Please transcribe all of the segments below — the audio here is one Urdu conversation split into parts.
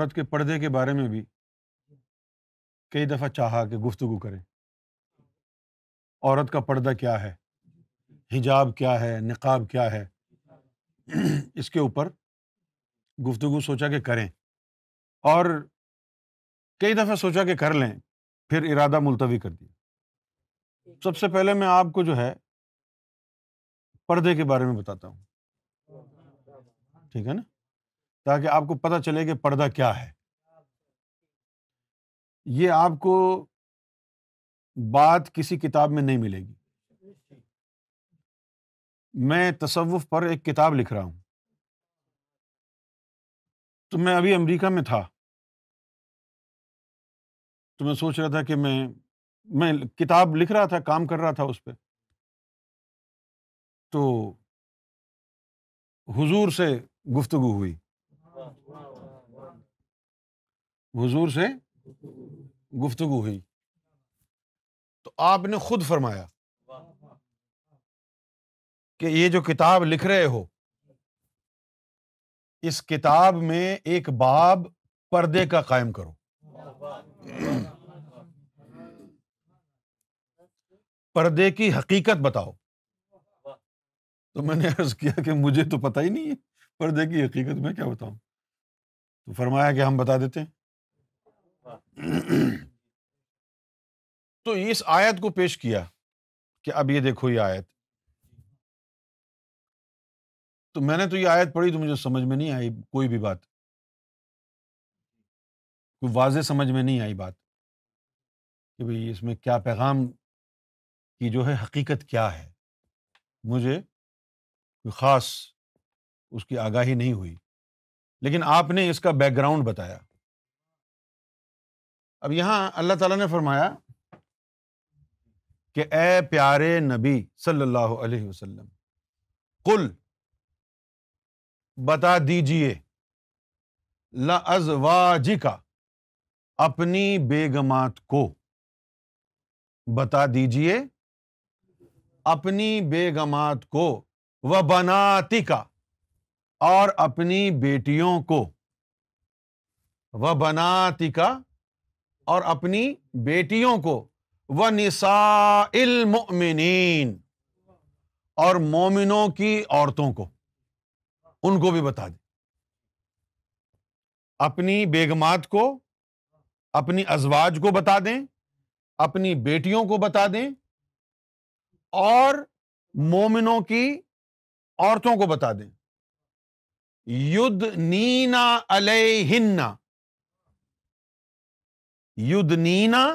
عورت کے پردے کے بارے میں بھی کئی دفعہ چاہا کہ گفتگو کریں عورت کا پردہ کیا ہے؟ حجاب کیا ہے؟ نقاب کیا ہے؟ اس کے اوپر گفتگو سوچا کہ کریں۔ اور کئی دفعہ سوچا کہ کر لیں، پھر ارادہ ملتوی کر دیا۔ سب سے پہلے میں آپ کو جو ہے پردے کے بارے میں بتاتا ہوں۔ ٹھیک ہے نا؟ تاکہ آپ کو پتہ چلے کہ پردہ کیا ہے۔ یہ آپ کو بات کسی کتاب میں نہیں ملے گی۔ میں تصوف پر ایک کتاب لکھ رہا ہوں۔ تو میں ابھی امریکہ میں تھا۔ تو میں سوچ رہا تھا کہ میں میں کتاب لکھ رہا تھا، کام کر رہا تھا اس پہ۔ تو حضور سے گفتگو ہوئی۔ حضور سے گفتگو ہوئی۔ تو آپ نے خود فرمایا کہ یہ جو کتاب لکھ رہے ہو، اس کتاب میں ایک باب پردے کا قائم کرو۔ پردے کی حقیقت بتاؤ۔ تو میں نے عرض کیا کہ مجھے تو پتا ہی نہیں ہے پردے کی حقیقت میں کیا بتاؤں۔ تو فرمایا کہ ہم بتا دیتے ہیں۔ تو اس آیت کو پیش کیا کہ اب یہ دیکھو یہ آیت۔ تو میں نے تو یہ آیت پڑھی تو مجھے سمجھ میں نہیں آئی کوئی بھی بات۔ کوئی واضح سمجھ میں نہیں آئی بات کہ بھائی اس میں کیا پیغام کی جو ہے حقیقت کیا ہے۔ مجھے کوئی خاص اس کی آگاہی نہیں ہوئی۔ لیکن آپ نے اس کا بیک گراؤنڈ بتایا۔ اب یہاں اللہ تعالیٰ نے فرمایا کہ اے پیارے نبی صلی اللہ علیہ وسلم کل بتا دیجیے لزواجی کا اپنی بیگمات کو، بتا دیجیے اپنی بیگمات کو و بناتی کا اور اپنی بیٹیوں کو و بناتی کا اور اپنی بیٹیوں کو وہ نسا المؤمنین اور مومنوں کی عورتوں کو۔ ان کو بھی بتا دیں اپنی بیگمات کو، اپنی ازواج کو بتا دیں، اپنی بیٹیوں کو بتا دیں، اور مومنوں کی عورتوں کو بتا دیں۔ ید نینا علیہ یدنینا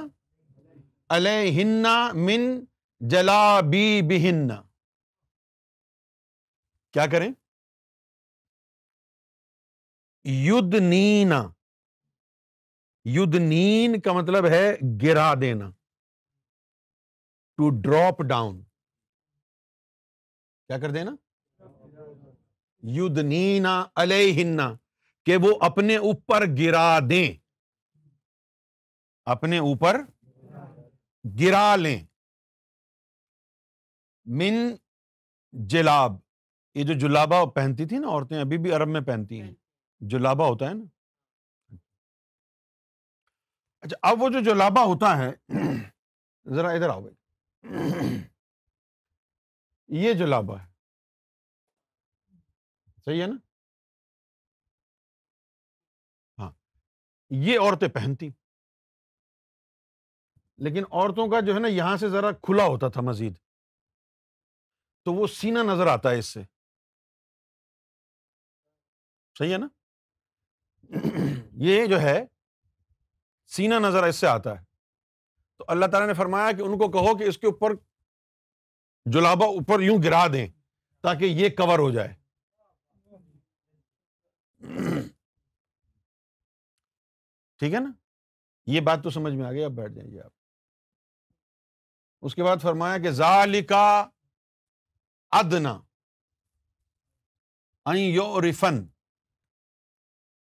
علیہنا من جلابی بہن کیا کریں؟ ید نینا ید نین کا مطلب ہے گرا دینا، ٹو ڈراپ ڈاؤن۔ کیا کر دینا؟ ید نینا کہ وہ اپنے اوپر گرا دیں۔ اپنے اوپر گرا لیں۔ من جلاب، یہ جو جلابا پہنتی تھی نا عورتیں، ابھی بھی عرب میں پہنتی ہیں۔ جلابا ہوتا ہے نا۔ اچھا اب وہ جو جلابا ہوتا ہے، ذرا ادھر آؤ بھائی۔ یہ جلابا ہے۔ صحیح ہے نا؟ ہاں یہ عورتیں پہنتی۔ لیکن عورتوں کا جو ہے نا، یہاں سے ذرا کھلا ہوتا تھا مزید۔ تو وہ سینا نظر آتا ہے اس سے۔ صحیح ہے نا؟ یہ جو ہے سینا نظر اس سے آتا ہے۔ تو اللہ تعالیٰ نے فرمایا کہ ان کو کہو کہ اس کے اوپر جلابا اوپر یوں گرا دیں تاکہ یہ کور ہو جائے۔ ٹھیک ہے نا؟ یہ بات تو سمجھ میں آ گئی، اب بیٹھ جائیں گے آپ۔ اس کے بعد فرمایا کہ ذالکا ادنا یو رفن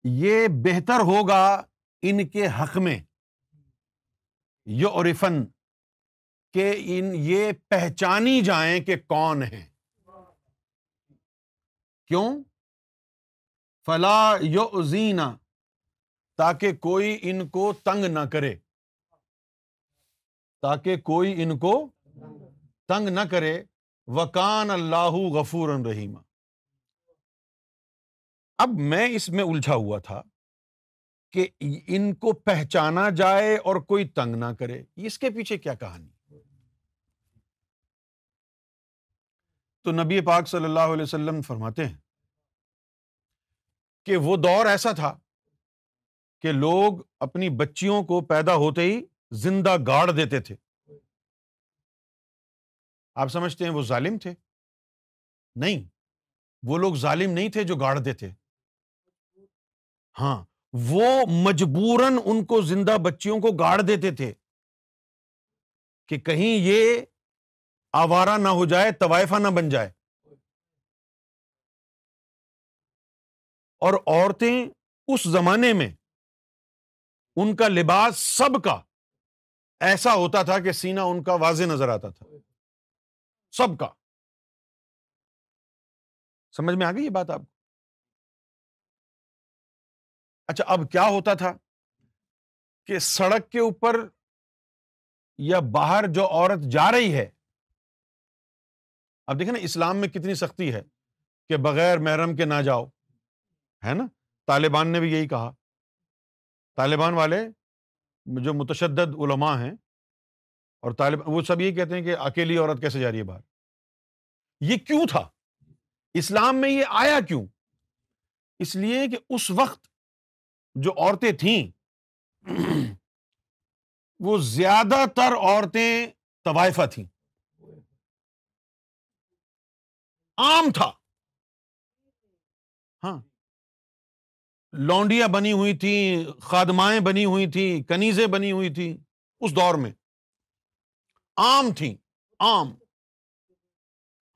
یہ بہتر ہوگا ان کے حق میں۔ یو رفن کہ ان یہ پہچانی جائیں کہ کون ہے کیوں؟ فلا یو زینا تاکہ کوئی ان کو تنگ نہ کرے۔ تاکہ کوئی ان کو تنگ نہ کرے۔ وکان اللہ غفور رحیم اب میں اس میں الجھا ہوا تھا کہ ان کو پہچانا جائے اور کوئی تنگ نہ کرے۔ اس کے پیچھے کیا کہانی؟ تو نبی پاک صلی اللہ علیہ وسلم فرماتے ہیں کہ وہ دور ایسا تھا کہ لوگ اپنی بچیوں کو پیدا ہوتے ہی زندہ گاڑ دیتے تھے۔ آپ سمجھتے ہیں وہ ظالم تھے؟ نہیں، وہ لوگ ظالم نہیں تھے جو گاڑ دیتے۔ ہاں وہ مجبوراً ان کو زندہ بچیوں کو گاڑ دیتے تھے کہ کہیں یہ آوارہ نہ ہو جائے، طوائفہ نہ بن جائے۔ اور عورتیں اس زمانے میں ان کا لباس سب کا ایسا ہوتا تھا کہ سینا ان کا واضح نظر آتا تھا۔ سب کا۔ سمجھ میں آ گئی یہ بات آپ اچھا اب کیا ہوتا تھا کہ سڑک کے اوپر یا باہر جو عورت جا رہی ہے، اب دیکھیں نا اسلام میں کتنی سختی ہے کہ بغیر محرم کے نہ جاؤ، ہے نا؟ طالبان نے بھی یہی کہا۔ طالبان والے جو متشدد علماء ہیں اور طالب وہ سب یہ کہتے ہیں کہ اکیلی عورت کیسے جا رہی ہے باہر؟ یہ کیوں تھا؟ اسلام میں یہ آیا کیوں؟ اس لیے کہ اس وقت جو عورتیں تھیں، وہ زیادہ تر عورتیں طوائفہ تھیں۔ عام تھا۔ لونڈیاں بنی ہوئی تھیں خادمائیں بنی ہوئی تھیں کنیزیں بنی ہوئی تھیں اس دور میں۔ عام تھیں، عام۔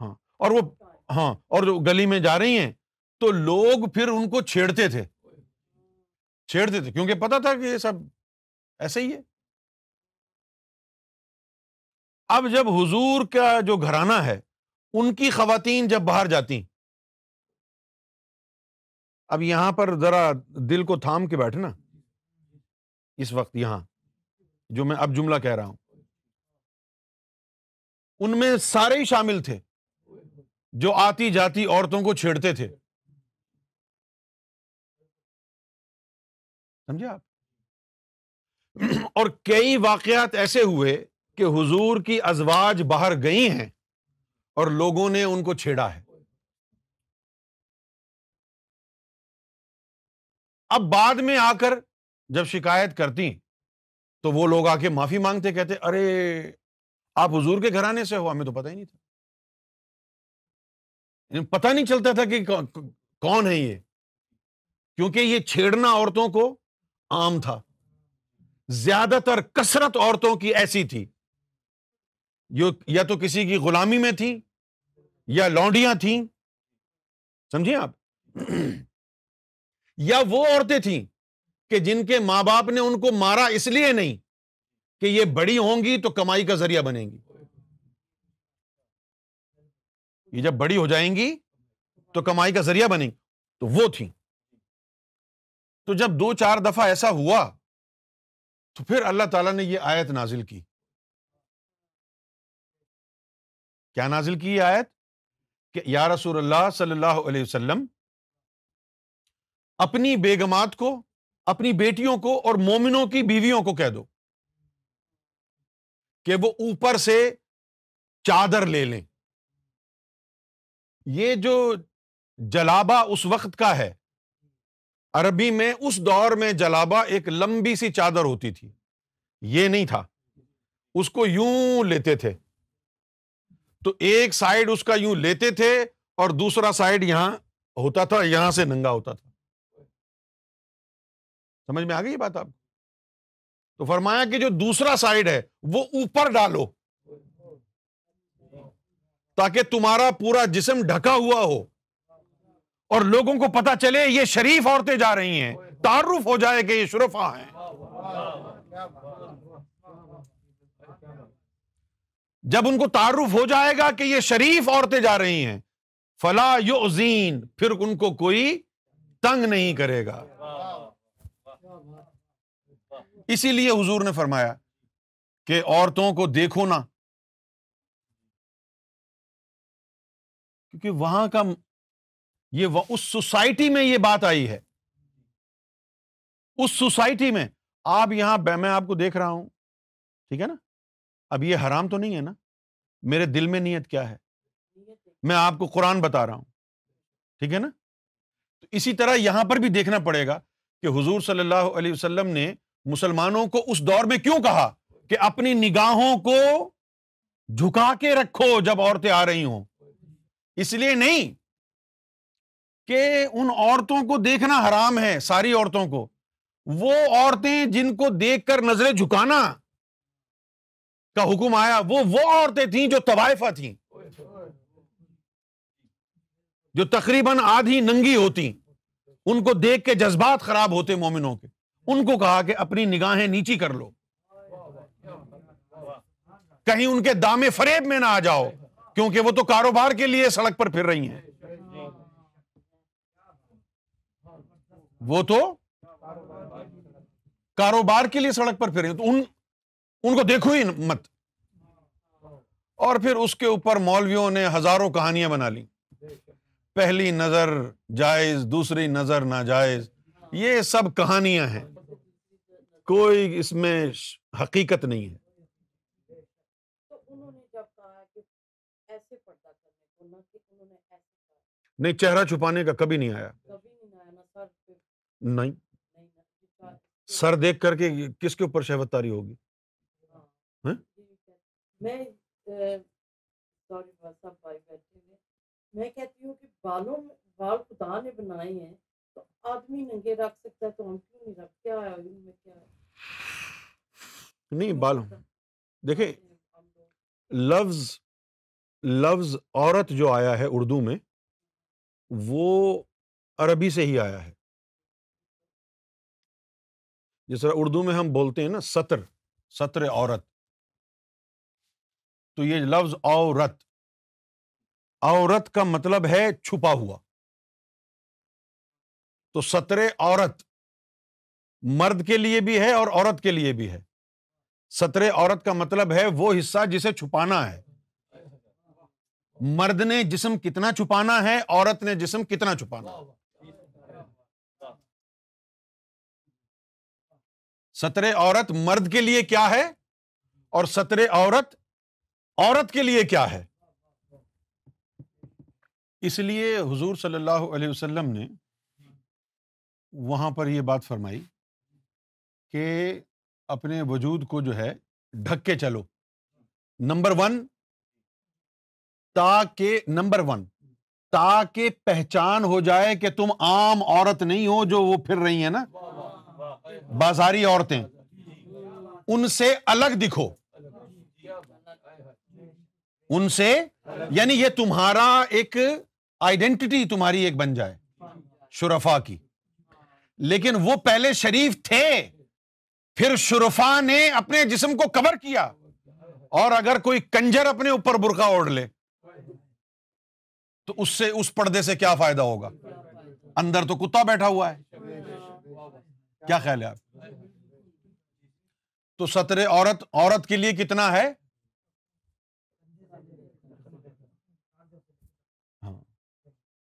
ہاں اور وہ ہاں اور جو گلی میں جا رہی ہیں، تو لوگ پھر ان کو چھیڑتے تھے۔ چھیڑتے تھے، کیونکہ پتا تھا کہ یہ سب ایسے ہی ہے۔ اب جب حضور کا جو گھرانہ ہے، ان کی خواتین جب باہر جاتی اب یہاں پر ذرا دل کو تھام کے بیٹھے نا اس وقت یہاں، جو میں اب جملہ کہہ رہا ہوں۔ ان میں سارے ہی شامل تھے، جو آتی جاتی عورتوں کو چھیڑتے تھے۔ سمجھے آپ؟ اور کئی واقعات ایسے ہوئے کہ حضور کی ازواج باہر گئی ہیں اور لوگوں نے ان کو چھیڑا ہے۔ اب بعد میں آ کر جب شکایت کرتی تو وہ لوگ آ کے معافی مانگتے، کہتے، ارے، آپ حضور کے گھرانے سے ہو، ہمیں تو پتا ہی نہیں تھا۔ یعنی پتا نہیں چلتا تھا کہ کون ہے یہ۔ کیونکہ یہ چھیڑنا عورتوں کو عام تھا۔ زیادہ تر کثرت عورتوں کی ایسی تھی۔ یا تو کسی کی غلامی میں تھی یا لونڈیاں تھیں۔ سمجھے آپ؟ یا وہ عورتیں تھیں کہ جن کے ماں باپ نے ان کو مارا اس لیے نہیں کہ یہ بڑی ہوں گی تو کمائی کا ذریعہ بنے گی۔ یہ جب بڑی ہو جائیں گی تو کمائی کا ذریعہ بنے گی۔ تو وہ تھی تو جب دو چار دفعہ ایسا ہوا تو پھر اللہ تعالیٰ نے یہ آیت نازل کی۔ کیا نازل کی یہ آیت؟ کہ یا رسول اللہ صلی اللہ علیہ وسلم اپنی بیگمات کو، اپنی بیٹیوں کو اور مومنوں کی بیویوں کو کہہ دو کہ وہ اوپر سے چادر لے لیں۔ یہ جو جلابا اس وقت کا ہے، عربی میں اس دور میں جلابا ایک لمبی سی چادر ہوتی تھی، یہ نہیں تھا۔ اس کو یوں لیتے تھے۔ تو ایک سائڈ اس کا یوں لیتے تھے اور دوسرا سائڈ یہاں ہوتا تھا، یہاں سے ننگا ہوتا تھا۔ سمجھ میں آ گئی بات آپ تو فرمایا کہ جو دوسرا سائڈ ہے، وہ اوپر ڈالو۔ تاکہ تمہارا پورا جسم ڈھکا ہوا ہو۔ اور لوگوں کو پتا چلے، یہ شریف عورتیں جا رہی ہیں۔ تعارف ہو جائے کہ یہ شرفا ہیں۔ جب ان کو تعارف ہو جائے گا کہ یہ شریف عورتیں جا رہی ہیں، فلا یو پھر ان کو کوئی تنگ نہیں کرے گا۔ اسی لیے حضور نے فرمایا کہ عورتوں کو دیکھو نا، کیونکہ وہاں کا یہ اس سوسائٹی میں یہ بات آئی ہے۔ اس سوسائٹی میں آپ یہاں میں آپ کو دیکھ رہا ہوں، ٹھیک ہے نا؟ اب یہ حرام تو نہیں ہے نا؟ میرے دل میں نیت کیا ہے؟ میں آپ کو قرآن بتا رہا ہوں، ٹھیک ہے نا؟ تو اسی طرح یہاں پر بھی دیکھنا پڑے گا کہ حضور صلی اللہ علیہ وسلم نے مسلمانوں کو اس دور میں کیوں کہا کہ اپنی نگاہوں کو جھکا کے رکھو جب عورتیں آ رہی ہوں؟ اس لیے نہیں کہ ان عورتوں کو دیکھنا حرام ہے، ساری عورتوں کو۔ وہ عورتیں جن کو دیکھ کر نظریں جھکانا کا حکم آیا، وہ وہ عورتیں تھیں جو طوائفہ تھیں۔ جو تقریباً آدھی ننگی ہوتی ان کو دیکھ کے جذبات خراب ہوتے مومنوں کے۔ ان کو کہا کہ اپنی نگاہیں نیچی کر لو۔ کہیں ان کے دامے فریب میں نہ آ جاؤ، کیونکہ وہ تو کاروبار کے لیے سڑک پر پھر رہی ہیں۔ وہ تو کاروبار کے لیے سڑک پر پھر رہی ہیں۔ تو ان ان کو دیکھو ہی مت۔ اور پھر اس کے اوپر مولویوں نے ہزاروں کہانیاں بنا لی پہلی نظر جائز دوسری نظر ناجائز یہ سب کہانیاں ہیں۔ کوئی اس میں حقیقت نہیں ہے۔ نہیں چہرہ چھپانے کا کبھی نہیں آیا۔ نہیں سر دیکھ کر کے کس کے اوپر شہوت تاری ہوگی؟ ہاں؟ میں کہتی ہوں کہ بالوں بال خدا نے بنائے ہیں تو آدمی ننگے رکھ سکتا ہے تو ہم کیوں نہیں رکھ کیا ہے؟ میں کیا ہے؟ نہیں بالوں دیکھیں لفظ لفظ عورت جو آیا ہے اردو میں وہ عربی سے ہی آیا ہے۔ جس طرح اردو میں ہم بولتے ہیں نا سطر سطر عورت۔ تو یہ لفظ عورت۔ عورت کا مطلب ہے چھپا ہوا۔ تو سطر عورت مرد کے لیے بھی ہے اور عورت کے لیے بھی ہے۔ سطر عورت کا مطلب ہے وہ حصہ جسے چھپانا ہے۔ مرد نے جسم کتنا چھپانا ہے، عورت نے جسم کتنا چھپانا سطر عورت مرد کے لیے کیا ہے اور سطر عورت عورت کے لیے کیا ہے؟ اس لیے حضور صلی اللہ علیہ وسلم نے وہاں پر یہ بات فرمائی کہ اپنے وجود کو جو ہے ڈھک کے چلو۔ نمبر ون تاکہ نمبر ون تاکہ پہچان ہو جائے کہ تم عام عورت نہیں ہو جو وہ پھر رہی ہیں نا۔ بازاری عورتیں، ان سے الگ دکھو۔ ان سے یعنی یہ تمہارا ایک آئیڈینٹی تمہاری ایک بن جائے، شرفا کی۔ لیکن وہ پہلے شریف تھے، پھر شرفا نے اپنے جسم کو کور کیا۔ اور اگر کوئی کنجر اپنے اوپر برقع اوڑھ لے، تو اس سے، اس پردے سے کیا فائدہ ہوگا؟ اندر تو کتا بیٹھا ہوا ہے۔ کیا خیال ہے آپ؟ تو سطر عورت عورت کے لیے کتنا ہے؟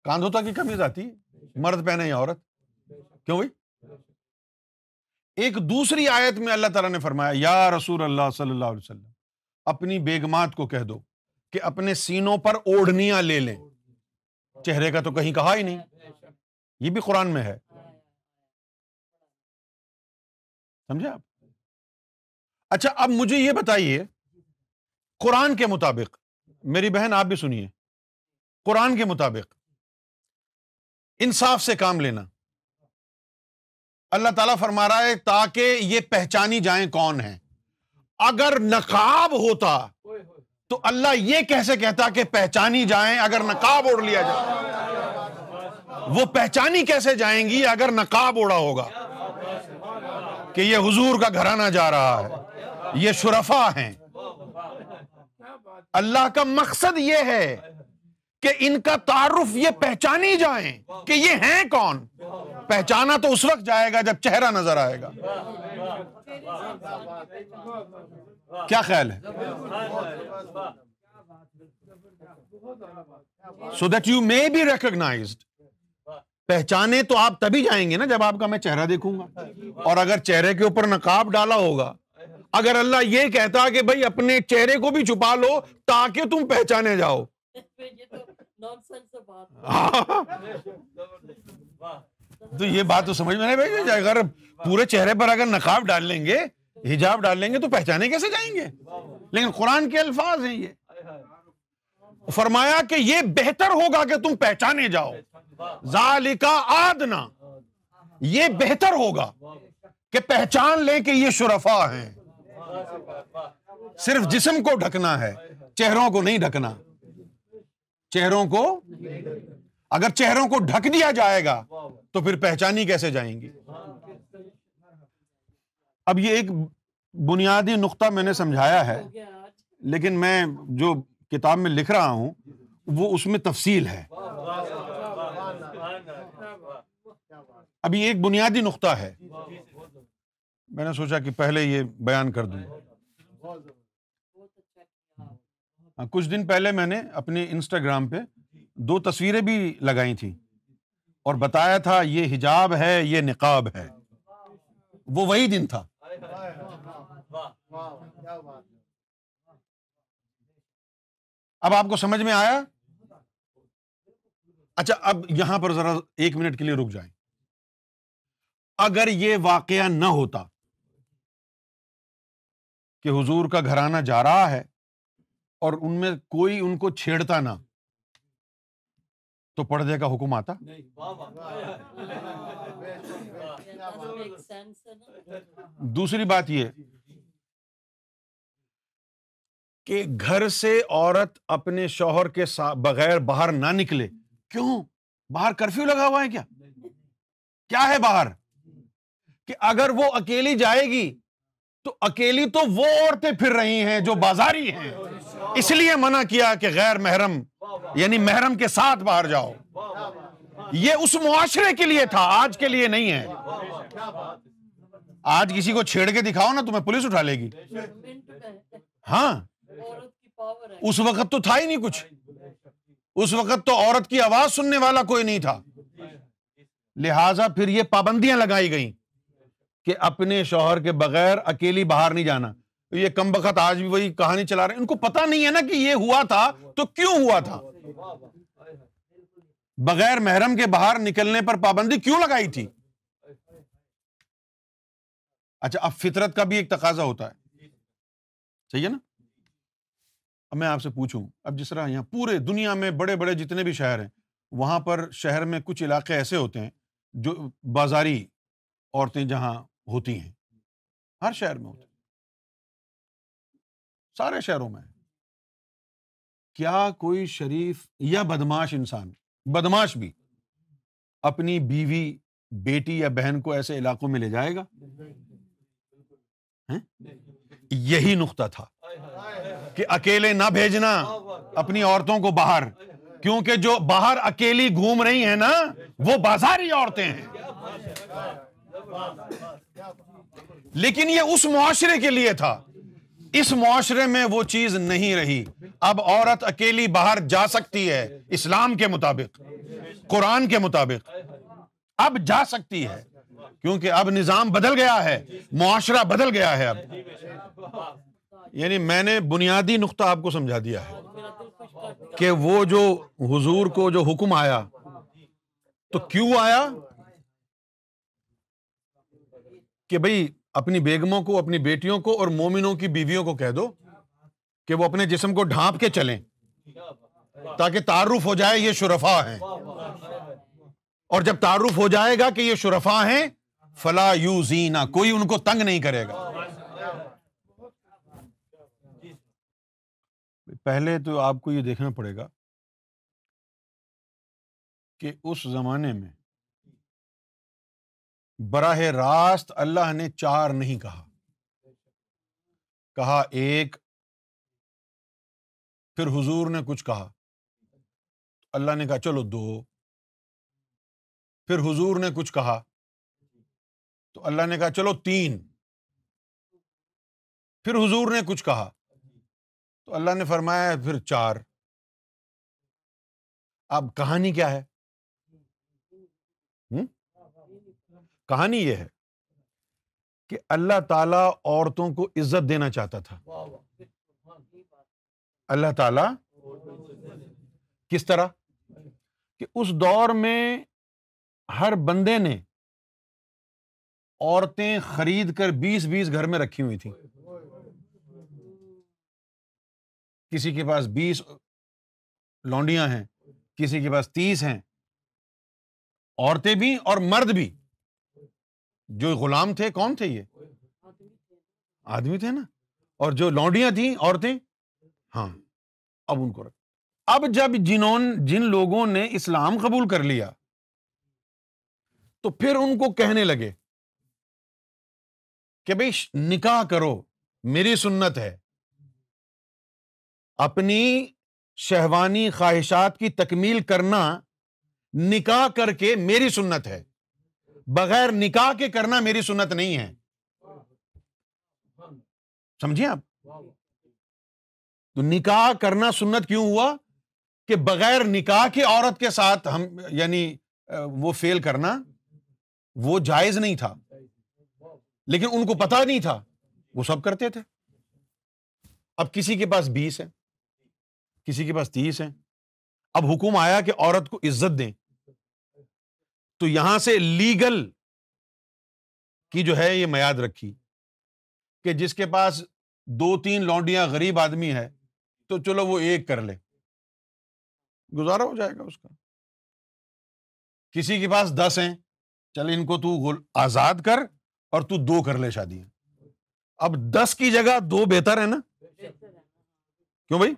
کاندھوتا کی کمیز آتی مرد پہنے یا عورت؟ کیوں بھائی؟ ایک دوسری آیت میں اللہ تعالیٰ نے فرمایا، یا رسول اللہ صلی اللہ علیہ وسلم، اپنی بیگمات کو کہہ دو کہ اپنے سینوں پر اوڑھنیاں لے لیں۔ چہرے کا تو کہیں کہا ہی نہیں۔ یہ بھی قرآن میں ہے۔ سمجھے آپ؟ اچھا اب مجھے یہ بتائیے، قرآن کے مطابق، میری بہن آپ بھی سنیے، قرآن کے مطابق انصاف سے کام لینا۔ اللہ تعالیٰ فرما رہا ہے تاکہ یہ پہچانی جائیں کون ہے اگر نقاب ہوتا تو اللہ یہ کیسے کہتا کہ پہچانی جائیں اگر نقاب اوڑھ لیا جائے۔ وہ پہچانی کیسے جائیں گی اگر نقاب اوڑا ہوگا؟ کہ یہ حضور کا گھرانہ جا رہا ہے۔ یہ شرفا ہیں۔ اللہ کا مقصد یہ ہے کہ ان کا تعارف یہ پہچانی جائیں کہ یہ ہیں کون۔ پہچانا تو اس وقت جائے گا جب چہرہ نظر آئے گا۔ کیا خیال ہے؟ So that you may be recognised پہچانے تو آپ تبھی جائیں گے نا جب آپ کا میں چہرہ دیکھوں گا۔ اور اگر چہرے کے اوپر نقاب ڈالا ہوگا۔ اگر اللہ یہ کہتا کہ بھائی اپنے چہرے کو بھی چھپا لو تاکہ تم پہچانے جاؤ۔ تو یہ بات تو سمجھ میں نہیں بھائی اگر پورے چہرے پر اگر نقاب ڈال لیں گے، حجاب ڈال لیں گے، تو پہچانے کیسے جائیں گے؟ لیکن قرآن کے الفاظ ہیں یہ۔ فرمایا کہ یہ بہتر ہوگا کہ تم پہچانے جاؤ۔ ذالکا آدنا۔ یہ بہتر ہوگا کہ پہچان لیں کہ یہ شرفا ہیں۔ صرف جسم کو ڈھکنا ہے، چہروں کو نہیں ڈھکنا۔ چہروں کو؟ اگر چہروں کو ڈھک دیا جائے گا، تو پھر پہچانی کیسے جائیں گی؟ اب یہ ایک بنیادی نقطہ میں نے سمجھایا ہے، لیکن میں جو کتاب میں لکھ رہا ہوں، وہ اس میں تفصیل ہے۔ ابھی ایک بنیادی نقطہ ہے۔ میں نے سوچا کہ پہلے یہ بیان کر دوں ہاں، ہاں، کچھ دن پہلے میں نے اپنے انسٹاگرام پہ دو تصویریں بھی لگائی تھیں اور بتایا تھا، یہ حجاب ہے، یہ نقاب ہے۔ وہ وہی دن تھا۔ اب آپ کو سمجھ میں آیا؟ اچھا اب یہاں پر ذرا ایک منٹ کے لیے رک جائیں۔ اگر یہ واقعہ نہ ہوتا کہ حضور کا گھرانہ جا رہا ہے اور ان میں کوئی ان کو چھیڑتا نہ۔ تو پردے کا حکم آتا؟ دوسری بات یہ کہ گھر سے عورت اپنے شوہر کے بغیر باہر نہ نکلے۔ کیوں؟ باہر کرفیو لگا ہوا ہے کیا؟ کیا ہے باہر؟ کہ اگر وہ اکیلی جائے گی تو اکیلی تو وہ عورتیں پھر رہی ہیں جو بازاری ہیں۔ اس لیے منع کیا کہ غیر محرم یعنی محرم کے ساتھ باہر جاؤ۔ یہ اس معاشرے کے لیے تھا، آج کے لیے نہیں ہے۔ آج کسی کو چھیڑ کے دکھاؤ نا، تمہیں پولیس اٹھا لے گی۔ ہاں۔ اس وقت تو تھا ہی نہیں کچھ۔ اس وقت تو عورت کی آواز سننے والا کوئی نہیں تھا۔ لہذا پھر یہ پابندیاں لگائی گئیں کہ اپنے شوہر کے بغیر اکیلی باہر نہیں جانا۔ یہ کم بخت آج بھی وہی کہانی چلا رہے ان کو پتا نہیں ہے نا کہ یہ ہوا تھا تو کیوں ہوا تھا؟ بغیر محرم کے باہر نکلنے پر پابندی کیوں لگائی تھی؟ اچھا اب فطرت کا بھی ایک تقاضا ہوتا ہے۔ صحیح ہے نا؟ اب میں آپ سے پوچھوں، اب جس طرح یہاں پورے دنیا میں بڑے بڑے جتنے بھی شہر ہیں، وہاں پر شہر میں کچھ علاقے ایسے ہوتے ہیں جو بازاری عورتیں جہاں ہوتی ہیں، ہر شہر میں ہوتی سارے شہروں میں۔ کیا کوئی شریف یا بدماش انسان بدماش بھی اپنی بیوی، بیٹی یا بہن کو ایسے علاقوں میں لے جائے گا؟ یہی نقطہ تھا کہ اکیلے نہ بھیجنا اپنی عورتوں کو باہر، کیونکہ جو باہر اکیلی گھوم رہی ہیں نا، وہ بازاری عورتیں ہیں۔ لیکن یہ اس معاشرے کے لیے تھا اس معاشرے میں وہ چیز نہیں رہی۔ اب عورت اکیلی باہر جا سکتی ہے، اسلام کے مطابق، قرآن کے مطابق۔ اب جا سکتی ہے، کیونکہ اب نظام بدل گیا ہے، معاشرہ بدل گیا ہے اب۔ یعنی میں نے بنیادی نقطہ آپ کو سمجھا دیا ہے کہ وہ جو حضور کو جو حکم آیا، تو کیوں آیا؟ کہ بھائی اپنی بیگموں کو، اپنی بیٹیوں کو اور مومنوں کی بیویوں کو کہہ دو کہ وہ اپنے جسم کو ڈھانپ کے چلیں تاکہ تعارف ہو جائے، یہ شرفا ہیں۔ اور جب تعارف ہو جائے گا کہ یہ شرفا ہیں، فلا یو زینا کوئی ان کو تنگ نہیں کرے گا۔ پہلے تو آپ کو یہ دیکھنا پڑے گا کہ اس زمانے میں براہ راست اللہ نے چار نہیں کہا۔ کہا ایک، پھر حضور نے کچھ کہا۔ اللہ نے کہا چلو دو۔ پھر حضور نے کچھ کہا۔ تو اللہ نے کہا چلو تین۔ پھر حضور نے کچھ کہا۔ تو اللہ نے فرمایا پھر چار۔ اب کہانی کیا ہے؟ کہانی یہ ہے کہ اللہ تعالی عورتوں کو عزت دینا چاہتا تھا۔ اللہ تعالی کس طرح؟ کہ اس دور میں ہر بندے نے عورتیں خرید کر بیس بیس گھر میں رکھی ہوئی تھیں۔ کسی کے پاس بیس لونڈیاں ہیں کسی کے پاس تیس ہیں۔ عورتیں بھی اور مرد بھی۔ جو غلام تھے، کون تھے یہ؟ آدمی تھے نا۔ اور جو لونڈیاں تھیں، عورتیں؟ ہاں اب ان کو رکھ۔ اب جب جنہوں، جن لوگوں نے اسلام قبول کر لیا، تو پھر ان کو کہنے لگے کہ بھائی نکاح کرو، میری سنت ہے۔ اپنی شہوانی خواہشات کی تکمیل کرنا، نکاح کر کے میری سنت ہے۔ بغیر نکاح کے کرنا میری سنت نہیں ہے۔ سمجھے آپ؟ تو نکاح کرنا سنت کیوں ہوا کہ بغیر نکاح کی عورت کے ساتھ ہم یعنی وہ فیل کرنا وہ جائز نہیں تھا۔ لیکن ان کو پتا نہیں تھا۔ وہ سب کرتے تھے۔ اب کسی کے پاس بیس ہے کسی کے پاس تیس ہے اب حکم آیا کہ عورت کو عزت دیں۔ تو یہاں سے لیگل کی جو ہے یہ میاد رکھی کہ جس کے پاس دو تین لونڈیاں غریب آدمی ہے، تو چلو وہ ایک کر لے۔ گزارا ہو جائے گا اس کا۔ کسی کے پاس دس ہیں، چل ان کو تو آزاد کر اور تو دو کر لے شادی۔ اب دس کی جگہ دو بہتر ہے نا؟ کیوں بھائی؟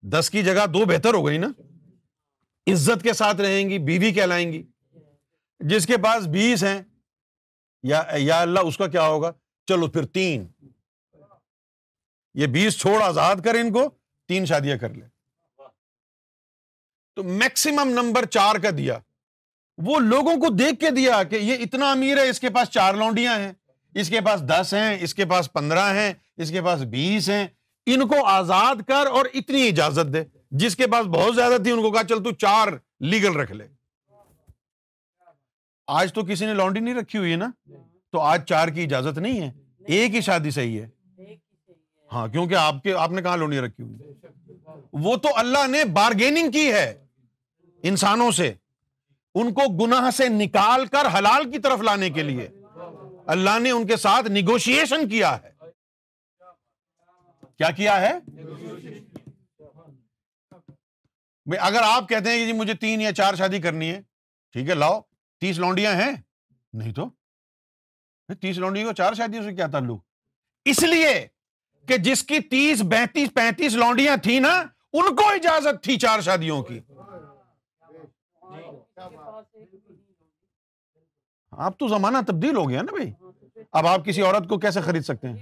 دس کی جگہ دو بہتر ہو گئی نا؟ عزت کے ساتھ رہیں گی، بیوی کہلائیں گی۔ جس کے پاس بیس ہیں، یا یا اللہ اس کا کیا ہوگا؟ چلو پھر تین۔ یہ بیس چھوڑ، آزاد کر ان کو، تین شادیاں کر لے۔ تو میکسیمم نمبر چار کا دیا۔ وہ لوگوں کو دیکھ کے دیا کہ یہ اتنا امیر ہے، اس کے پاس چار لونڈیاں ہیں۔ اس کے پاس دس ہیں، اس کے پاس پندرہ ہیں، اس کے پاس بیس ہیں۔ ان کو آزاد کر اور اتنی اجازت دے۔ جس کے پاس بہت زیادہ تھی، ان کو کہا، چل تو چار لیگل رکھ لے۔ آج تو کسی نے لانڈری نہیں رکھی ہوئی ہے نا؟ تو آج چار کی اجازت نہیں ہے۔ ایک ہی شادی صحیح ہے۔ ہاں کیونکہ آپ کے آپ نے کہاں لونڈی رکھی ہوئی؟ وہ تو اللہ نے بارگیننگ کی ہے انسانوں سے۔ ان کو گناہ سے نکال کر حلال کی طرف لانے کے لیے۔ اللہ نے ان کے ساتھ نیگوشیشن کیا ہے۔ کیا کیا ہے؟ اگر آپ کہتے ہیں کہ جی مجھے تین یا چار شادی کرنی ہے ٹھیک ہے لاؤ۔ تیس لونڈیاں ہیں؟ نہیں تو؟ تیس لونڈی کو چار شادیوں سے کیا تعلق؟ اس لیے کہ جس کی تیس بینتیس پینتیس لونڈیاں تھیں نا، ان کو اجازت تھی چار شادیوں کی۔ آپ تو زمانہ تبدیل ہو گیا نا بھائی۔ اب آپ کسی عورت کو کیسے خرید سکتے ہیں؟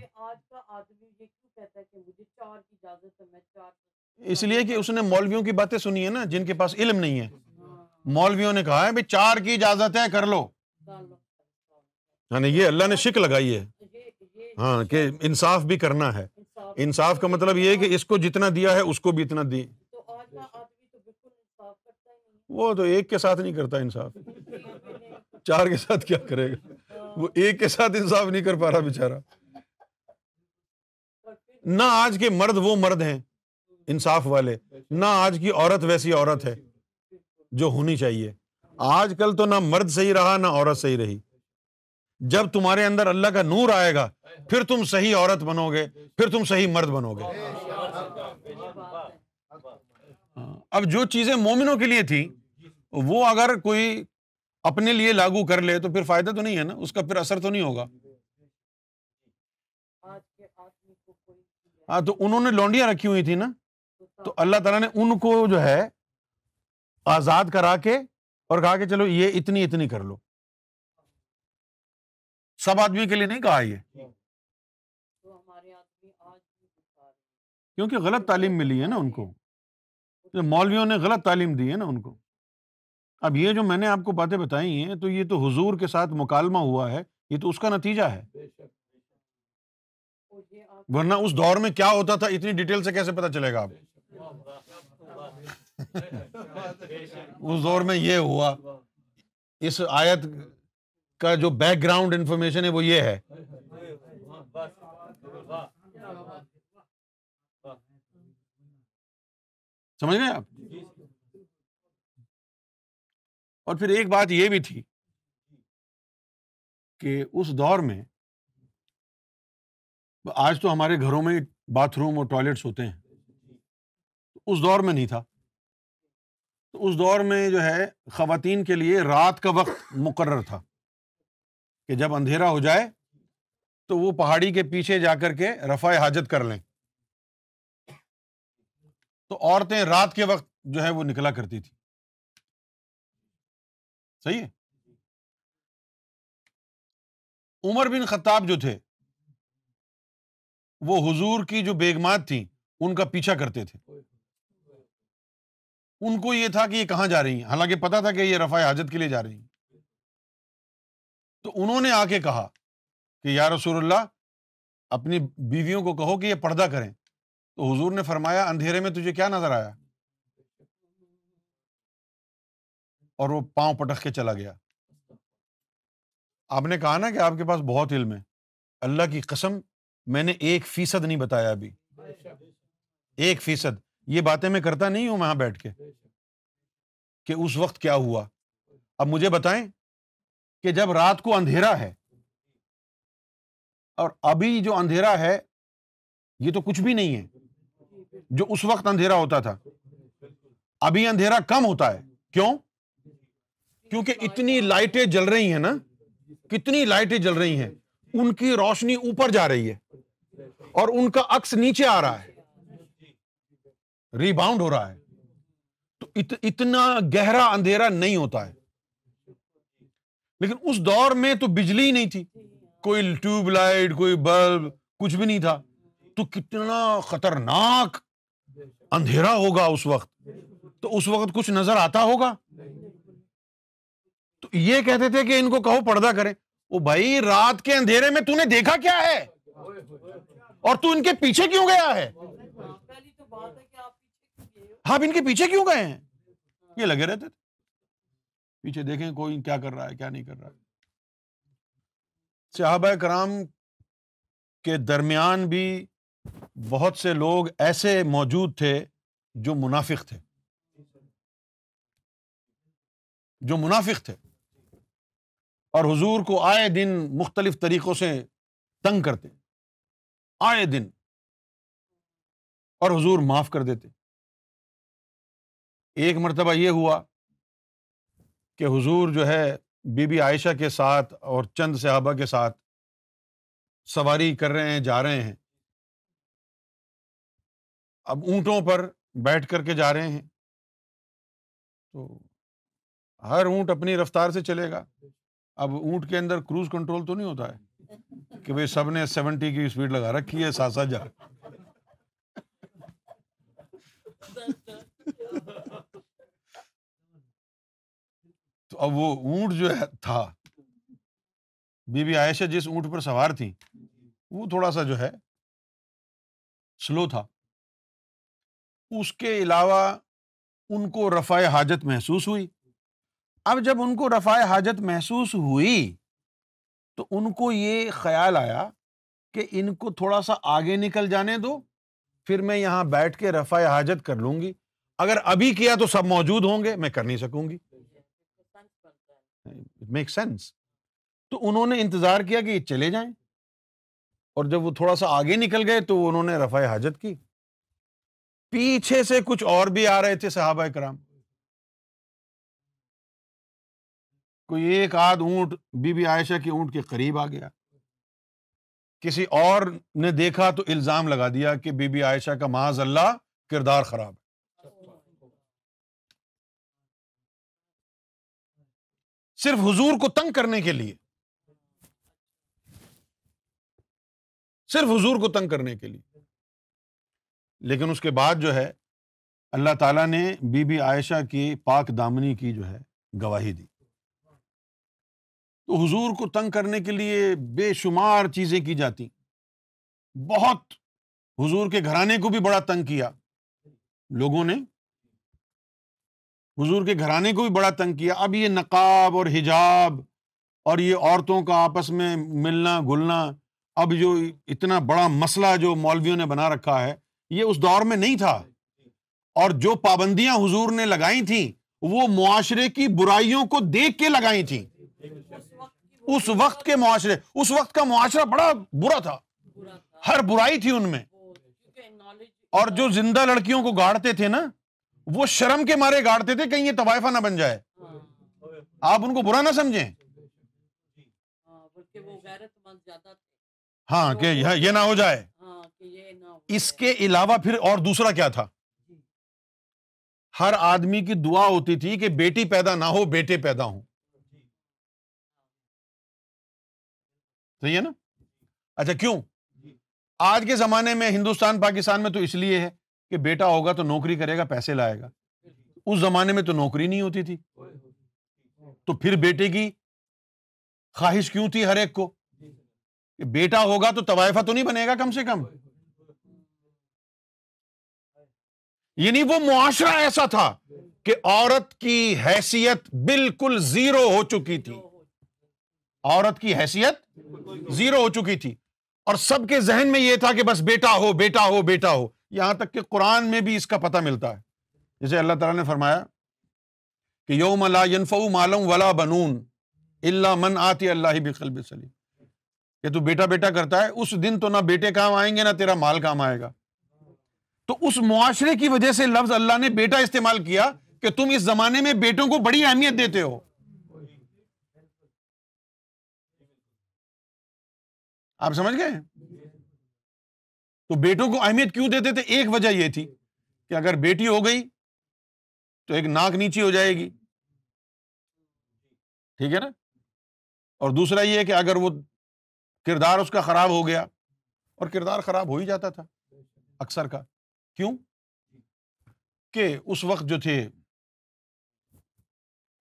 اس لیے کہ اس نے مولویوں کی باتیں سنی ہے نا، جن کے پاس علم نہیں ہے۔ مولویوں نے کہا ہے بھائی چار کی اجازت ہے، کر لو۔ یعنی یہ اللہ نے شک لگائی ہے۔ ہاں کہ انصاف بھی کرنا ہے۔ انصاف کا مطلب یہ ہے کہ اس کو جتنا دیا ہے، اس کو بھی اتنا دی وہ تو ایک کے ساتھ نہیں کرتا انصاف۔ چار کے ساتھ کیا کرے گا؟ وہ ایک کے ساتھ انصاف نہیں کر پا رہا بےچارا نہ آج کے مرد وہ مرد ہیں، انصاف والے۔ نہ آج کی عورت ویسی عورت ہے۔ جو ہونی چاہیے۔ آج کل تو نہ مرد صحیح رہا، نہ عورت صحیح رہی۔ جب تمہارے اندر اللہ کا نور آئے گا، پھر تم صحیح عورت بنو گے، پھر تم صحیح مرد بنو گے۔ ہاں، اب جو چیزیں مومنوں کے لیے تھی وہ اگر کوئی اپنے لیے لاگو کر لے تو پھر فائدہ تو نہیں ہے نا؟ اس کا پھر اثر تو نہیں ہوگا۔ ہاں تو انہوں نے لونڈیاں رکھی ہوئی تھی نا۔ تو اللہ تعالیٰ نے ان کو جو ہے آزاد کرا کے اور کہا کہ چلو یہ اتنی اتنی کر لو۔ سب آدمی کے لیے نہیں کہا یہ۔ کیونکہ غلط تعلیم ملی ہے نا ان کو۔ مولویوں نے غلط تعلیم دی ہے نا ان کو۔ اب یہ جو میں نے آپ کو باتیں بتائی ہیں تو یہ تو حضور کے ساتھ مکالمہ ہوا ہے یہ تو اس کا نتیجہ ہے۔ ورنہ اس دور میں کیا ہوتا تھا اتنی ڈیٹیل سے کیسے پتا چلے گا آپ؟ اس دور میں یہ ہوا۔ اس آیت کا جو بیک گراؤنڈ انفارمیشن ہے وہ یہ ہے۔ سمجھ گئے آپ؟ اور پھر ایک بات یہ بھی تھی کہ اس دور میں آج تو ہمارے گھروں میں باتھ روم اور ٹوائلٹس ہوتے ہیں۔ اس دور میں نہیں تھا۔ تو اس دور میں جو ہے خواتین کے لیے رات کا وقت مقرر تھا کہ جب اندھیرا ہو جائے تو وہ پہاڑی کے پیچھے جا کر کے رفع حاجت کر لیں۔ تو عورتیں رات کے وقت جو ہے وہ نکلا کرتی تھی صحیح ہے؟ عمر بن خطاب جو تھے، وہ حضور کی جو بیگمات تھیں، ان کا پیچھا کرتے تھے۔ ان کو یہ تھا کہ یہ کہاں جا رہی ہیں؟ حالانکہ پتا تھا کہ یہ رفع حاجت کے لیے جا رہی ہیں۔ تو انہوں نے آ کے کہا کہ یا رسول اللہ، اپنی بیویوں کو کہو کہ یہ پردہ کریں۔ تو حضور نے فرمایا، اندھیرے میں تجھے کیا نظر آیا؟ اور وہ پاؤں پٹک کے چلا گیا۔ آپ نے کہا نا کہ آپ کے پاس بہت علم ہے۔ اللہ کی قسم، میں نے ایک فیصد نہیں بتایا ابھی۔ ایک فیصد۔ یہ باتیں میں کرتا نہیں ہوں وہاں بیٹھ کے کہ اس وقت کیا ہوا۔ اب مجھے بتائیں کہ جب رات کو اندھیرا ہے اور ابھی جو اندھیرا ہے، یہ تو کچھ بھی نہیں ہے۔ جو اس وقت اندھیرا ہوتا تھا، ابھی اندھیرا کم ہوتا ہے۔ کیوں؟ کیونکہ اتنی لائٹیں جل رہی ہیں نا، کتنی لائٹیں جل رہی ہیں۔ ان کی روشنی اوپر جا رہی ہے اور ان کا عکس نیچے آ رہا ہے۔ ریباؤنڈ ہو رہا ہے۔ تو اتنا گہرا اندھیرا نہیں ہوتا ہے۔ لیکن اس دور میں تو بجلی ہی نہیں تھی۔ کوئی ٹیوب لائٹ، کوئی بلب، کچھ بھی نہیں تھا۔ تو کتنا خطرناک اندھیرا ہوگا اس وقت۔ تو اس وقت کچھ نظر آتا ہوگا؟ تو یہ کہتے تھے کہ ان کو کہو پردہ کرے۔ وہ بھائی، رات کے اندھیرے میں تو نے دیکھا کیا ہے؟ اور تو ان کے پیچھے کیوں گیا ہے پہلی تو بات ہے کہ آپ ان کے پیچھے کیوں گئے ہیں؟ یہ لگے رہتے تھے۔ پیچھے دیکھیں کوئی کیا کر رہا ہے، کیا نہیں کر رہا ہے۔ صحابہ کرام کے درمیان بھی بہت سے لوگ ایسے موجود تھے جو منافق تھے۔ جو منافق تھے۔ اور حضور کو آئے دن مختلف طریقوں سے تنگ کرتے۔ آئے دن۔ اور حضور معاف کر دیتے۔ ایک مرتبہ یہ ہوا کہ حضور جو ہے بی بی عائشہ کے ساتھ اور چند صحابہ کے ساتھ سواری کر رہے ہیں، جا رہے ہیں۔ اب اونٹوں پر بیٹھ کر کے جا رہے ہیں۔ تو ہر اونٹ اپنی رفتار سے چلے گا۔ اب اونٹ کے اندر کروز کنٹرول تو نہیں ہوتا ہے کہ بھائی سب نے سیونٹی کی اسپیڈ لگا رکھی ہے، ساتھ ساتھ جا۔ تو اب وہ اونٹ جو ہے، تھا۔ بی بی عائشہ جس اونٹ پر سوار تھی وہ تھوڑا سا جو ہے سلو تھا۔ اس کے علاوہ ان کو رفع حاجت محسوس ہوئی۔ اب جب ان کو رفع حاجت محسوس ہوئی، تو ان کو یہ خیال آیا کہ ان کو تھوڑا سا آگے نکل جانے دو، پھر میں یہاں بیٹھ کے رفع حاجت کر لوں گی۔ اگر ابھی کیا تو سب موجود ہوں گے، میں کر نہیں سکوں گی۔ میک سینس تو انہوں نے انتظار کیا کہ یہ چلے جائیں اور جب وہ تھوڑا سا آگے نکل گئے تو انہوں نے رفع حاجت کی۔ پیچھے سے کچھ اور بھی آ رہے تھے صحابہ کرام۔ کوئی ایک آدھ اونٹ، بی بی عائشہ کی اونٹ کے قریب آ گیا۔ کسی اور نے دیکھا تو الزام لگا دیا کہ بی بی عائشہ کا معاذ اللہ کردار خراب ہے۔ صرف حضور کو تنگ کرنے کے لیے۔ صرف حضور کو تنگ کرنے کے لیے۔ لیکن اس کے بعد جو ہے، اللہ تعالیٰ نے بی بی عائشہ کی پاک دامنی کی جو ہے، گواہی دی۔ تو حضور کو تنگ کرنے کے لیے بے شمار چیزیں کی جاتی۔ بہت حضور کے گھرانے کو بھی بڑا تنگ کیا۔ لوگوں نے حضور کے گھرانے کو بھی بڑا تنگ کیا۔ اب یہ نقاب اور حجاب اور یہ عورتوں کا آپس میں ملنا گلنا اب جو اتنا بڑا مسئلہ جو مولویوں نے بنا رکھا ہے، یہ اس دور میں نہیں تھا۔ اور جو پابندیاں حضور نے لگائی تھیں، وہ معاشرے کی برائیوں کو دیکھ کے لگائی تھیں۔ اس وقت کے معاشرے، اس وقت کا معاشرہ بڑا برا تھا۔ ہر برائی تھی ان میں۔ اور جو زندہ لڑکیوں کو گاڑتے تھے نا وہ شرم کے مارے گاڑتے تھے کہیں یہ طوائفہ نہ بن جائے۔ آپ ان کو برا نہ سمجھیں۔ ہاں کہ یہ نہ ہو جائے۔ اس کے علاوہ پھر اور دوسرا کیا تھا؟ ہر آدمی کی دعا ہوتی تھی کہ بیٹی پیدا نہ ہو، بیٹے پیدا ہوں۔ صحیح ہے نا؟ اچھا کیوں؟ آج کے زمانے میں ہندوستان، پاکستان میں تو اس لیے ہے۔ کہ بیٹا ہوگا تو نوکری کرے گا، پیسے لائے گا۔ اس زمانے میں تو نوکری نہیں ہوتی تھی۔ تو پھر بیٹے کی خواہش کیوں تھی ہر ایک کو؟ کہ بیٹا ہوگا تو طوائفہ تو نہیں بنے گا کم سے کم۔ یعنی وہ معاشرہ ایسا تھا کہ عورت کی حیثیت بالکل زیرو ہو چکی تھی۔ عورت کی حیثیت زیرو ہو چکی تھی۔ اور سب کے ذہن میں یہ تھا کہ بس بیٹا ہو بیٹا ہو بیٹا ہو۔ یہاں تک کہ قرآن میں بھی اس کا پتہ ملتا ہے۔ جسے اللہ تعالیٰ نے فرمایا کہ یوم لا ينفع مالم ولا بنون اللہ من آتی اللہ بقلب سلیم۔ کہ تو بیٹا بیٹا کرتا ہے، اس دن تو نہ بیٹے کام آئیں گے، نہ تیرا مال کام آئے گا۔ تو اس معاشرے کی وجہ سے لفظ اللہ نے بیٹا استعمال کیا کہ تم اس زمانے میں بیٹوں کو بڑی اہمیت دیتے ہو۔ آپ سمجھ گئے؟ تو بیٹوں کو اہمیت کیوں دیتے تھے؟ ایک وجہ یہ تھی کہ اگر بیٹی ہو گئی تو ایک ناک نیچی ہو جائے گی۔ ٹھیک ہے نا؟ اور دوسرا یہ کہ اگر وہ کردار اس کا خراب ہو گیا اور کردار خراب ہو ہی جاتا تھا اکثر کا۔ کیوں؟ کہ اس وقت جو تھے،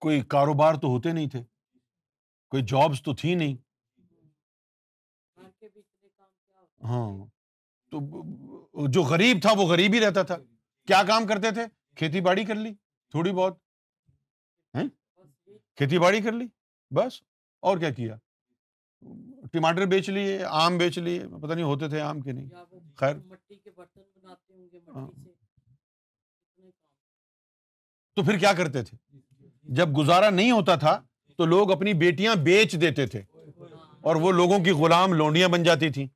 کوئی کاروبار تو ہوتے نہیں تھے، کوئی جابس تو تھی نہیں۔ ہاں۔ تو جو غریب تھا وہ غریب ہی رہتا تھا۔ کیا کام کرتے تھے؟ کھیتی باڑی کر لی تھوڑی بہت۔ کھیتی باڑی کر لی بس۔ اور کیا کیا؟ ٹماٹر بیچ لیے آم بیچ لیے پتہ نہیں ہوتے تھے آم کے نہیں۔ خیر۔ ہاں۔ تو پھر کیا کرتے تھے؟ جب گزارا نہیں ہوتا تھا تو لوگ اپنی بیٹیاں بیچ دیتے تھے۔ اور وہ لوگوں کی غلام لونڈیاں بن جاتی تھیں۔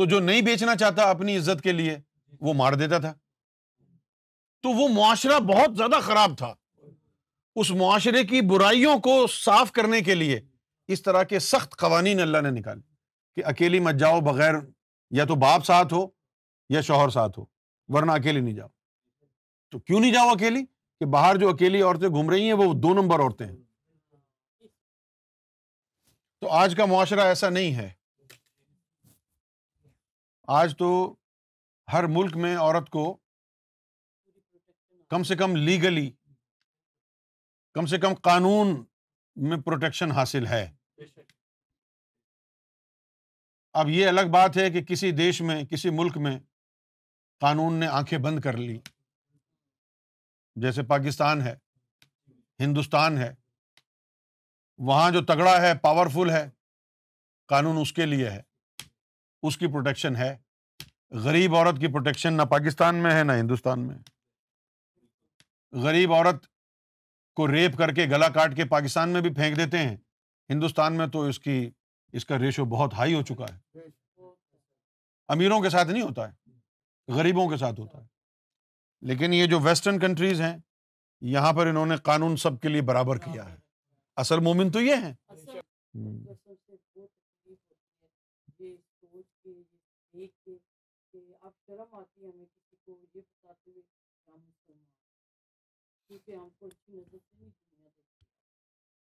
تو جو نہیں بیچنا چاہتا اپنی عزت کے لیے، وہ مار دیتا تھا۔ تو وہ معاشرہ بہت زیادہ خراب تھا۔ اس معاشرے کی برائیوں کو صاف کرنے کے لیے اس طرح کے سخت قوانین اللہ نے نکالے کہ اکیلی مت جاؤ بغیر یا تو باپ ساتھ ہو یا شوہر ساتھ ہو، ورنہ اکیلی نہیں جاؤ۔ تو کیوں نہیں جاؤ اکیلی؟ کہ باہر جو اکیلی عورتیں گھوم رہی ہیں، وہ دو نمبر عورتیں ہیں۔ تو آج کا معاشرہ ایسا نہیں ہے۔ آج تو ہر ملک میں عورت کو کم سے کم لیگلی کم سے کم قانون میں پروٹیکشن حاصل ہے۔ اب یہ الگ بات ہے کہ کسی دیش میں کسی ملک میں قانون نے آنکھیں بند کر لی۔ جیسے پاکستان ہے ہندوستان ہے وہاں جو تگڑا ہے پاورفل ہے قانون اس کے لیے ہے۔ اس کی پروٹیکشن ہے۔ غریب عورت کی پروٹیکشن نہ پاکستان میں ہے، نہ ہندوستان میں غریب عورت کو ریپ کر کے گلا کاٹ کے پاکستان میں بھی پھینک دیتے ہیں۔ ہندوستان میں تو اس کی، اس کا ریشو بہت ہائی ہو چکا ہے۔ امیروں کے ساتھ نہیں ہوتا ہے، غریبوں کے ساتھ ہوتا ہے۔ لیکن یہ جو ویسٹرن کنٹریز ہیں، یہاں پر انہوں نے قانون سب کے لیے برابر کیا ہے۔ اصل مومن تو یہ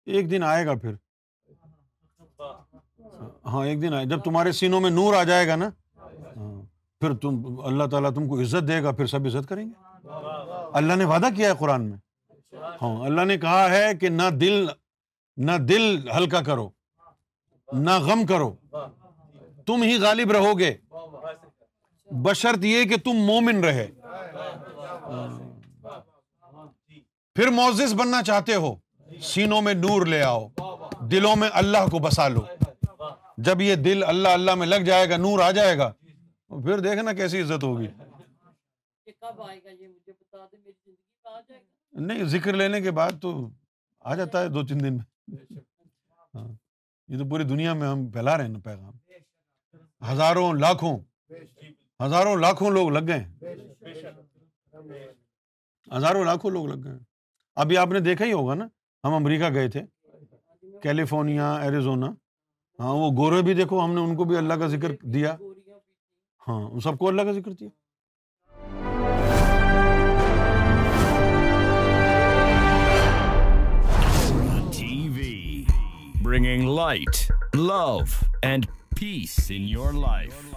ہے ایک دن آئے گا پھر۔ ہاں ایک دن آئے۔ جب تمہارے سینوں میں نور آ جائے گا نا ہاں، پھر تم، اللہ تعالیٰ تم کو عزت دے گا، پھر سب عزت کریں گے۔ اللہ نے وعدہ کیا ہے قرآن میں۔ ہاں اللہ نے کہا ہے کہ نہ دل نہ دل ہلکا کرو، نہ غم کرو۔ تم ہی غالب رہو گے۔ بشرط یہ کہ تم مومن رہے۔ پھر معزز بننا چاہتے ہو۔ سینوں میں نور لے آؤ۔ دلوں میں اللہ کو بسا لو۔ جب یہ دل اللہ اللہ میں لگ جائے گا نور آ جائے گا پھر دیکھنا کیسی عزت ہوگی۔ نہیں ذکر لینے کے بعد تو آ جاتا ہے دو تین دن میں۔ ہاں یہ تو پوری دنیا میں ہم پھیلا رہے ہیں نا پیغام۔ ہزاروں لاکھوں۔ ہزاروں لاکھوں لوگ لگ گئے ہزاروں لاکھوں لوگ لگ گئے ابھی آپ نے دیکھا ہی ہوگا نا، ہم امریکہ گئے تھے، کیلیفورنیا، ایریزونا۔ ہاں وہ گورے بھی دیکھو، ہم نے ان کو بھی اللہ کا ذکر دیا۔ ہاں ان سب کو اللہ کا ذکر دیا۔ Bringing light love and peace in your life